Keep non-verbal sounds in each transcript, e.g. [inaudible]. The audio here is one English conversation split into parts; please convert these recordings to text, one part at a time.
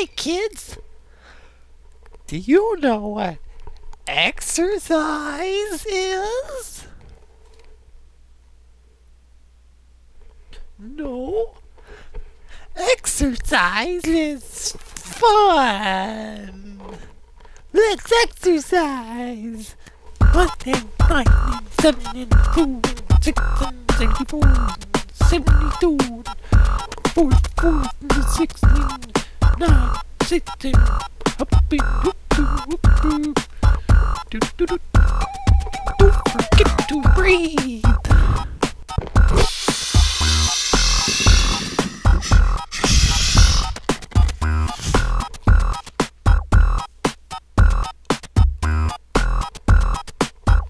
Hi, kids. Do you know what exercise is? No. Exercise is fun. Let's exercise. One and nine seven and two six and seventy-four, seventy-two, forty-four and six nine, sitting, hoppy, whoop, whoop, whoop. Do, do, do. Don't forget to breathe.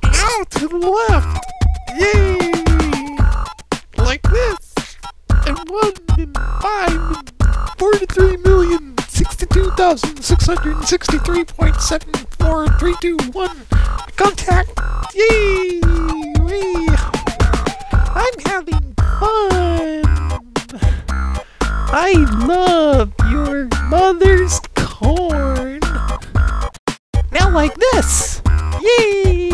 Now to left. Yay! Like this. And one in five, 43 million 62,663.74321. Contact! Yay! I'm having fun! I love your mother's corn! Now like this! Yay!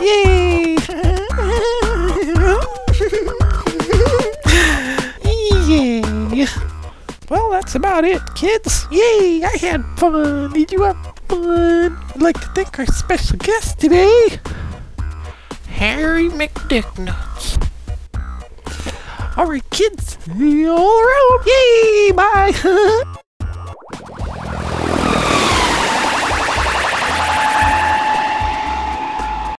Yay! Yay! Well, that's about it, kids. Yay! I had fun. Did you have fun? I'd like to thank our special guest today, Harry McDicknuts. All right, kids. All around. Yay! Bye. [laughs]